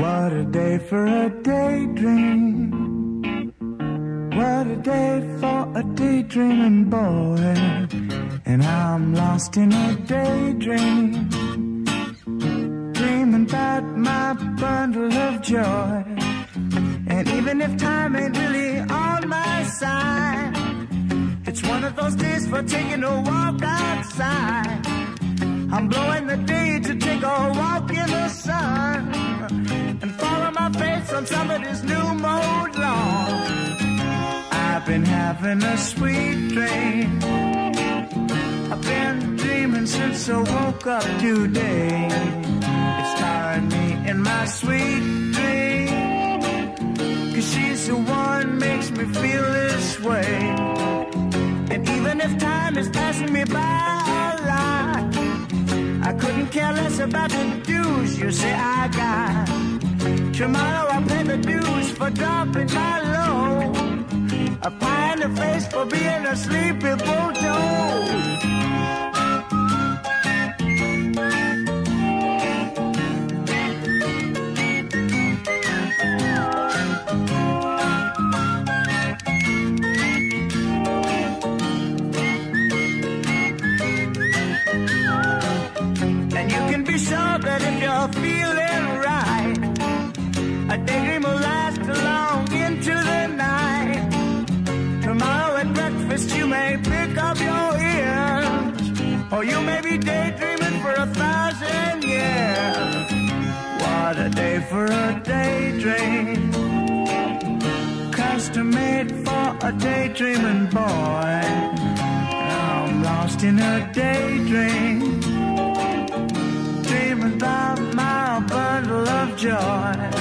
What a day for a daydream. What a day for a daydreaming boy. And I'm lost in a daydream. Dreaming about my bundle of joy. And even if time ain't really on my side, it's one of those days for taking a walk outside. I'm blowing the day to take a walk in the sun face on new mowed lawn. I've been having a sweet dream. I've been dreaming since I woke up today. It started me in my sweet dream. Cause she's the one makes me feel this way. And even if time is passing me by a lot, I couldn't care less about the dues you say I got. Tomorrow I'll pay the dues for dropping my load. A pie in the face for being a sleepy bulldog. And you can be sure that if you're feeling a daydream will last along into the night. Tomorrow at breakfast you may pick up your ears, or you may be daydreaming for a thousand years. What a day for a daydream, custom made for a daydreaming boy. I'm lost in a daydream dreaming about my bundle of joy.